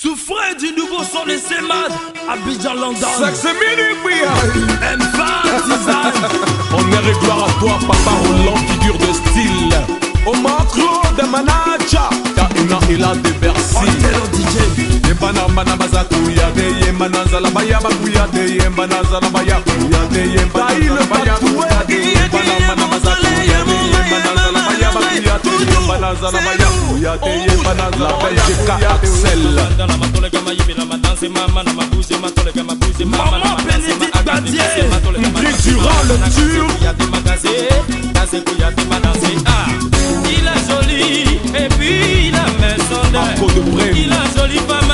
Souffrez du nouveau son de Semad, Abidjan London. Sexe minute, M20 design. Honneur et gloire à toi, papa Roland, figure de style. Omar Claude Manacha, Kaina Ila de Bercy. Otelo DJ. Yembana mana baza kuya de yembana zala baya de yembana zala baya kuya de yembana zala baya kuya de yembana Il est joli et puis il a de Brême. Il a joli femme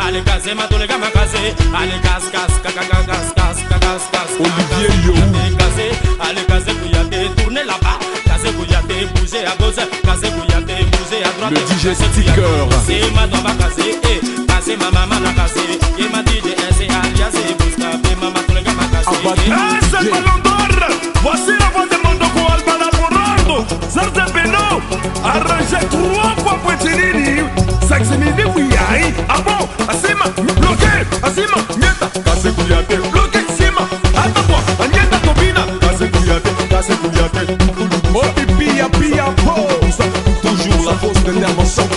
allez casé, ma tous les allez casse, casse, caca, casse, casse, casse, casé, allez tournez là-bas, bougez à gauche, bougez à droite, le DJ sticker, c'est ma doigt m'a casé, eh, casé, ma maman l'a casé, et ma DJ, c'est alias, et maman tous les ah, c'est le voici la voix de mon se tu jaket Opi pia pia pos Toujours la fausse de emoção.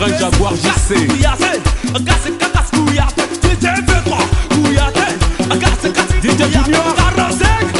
Terrain Jaguar JC. DJ Junior.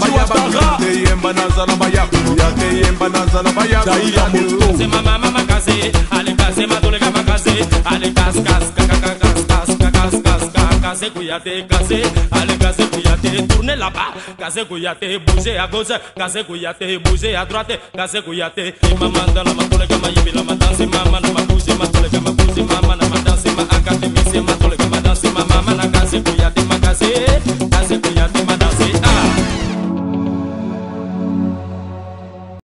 Bayaba Tara Keyemba Ya Ya mama makase à gauche Kase Kouyate, bougez à droite Kase Kouyate, maman la main Tolega ma yibi la main Danse maman, ma bouge, ma tolega ma bouge Maman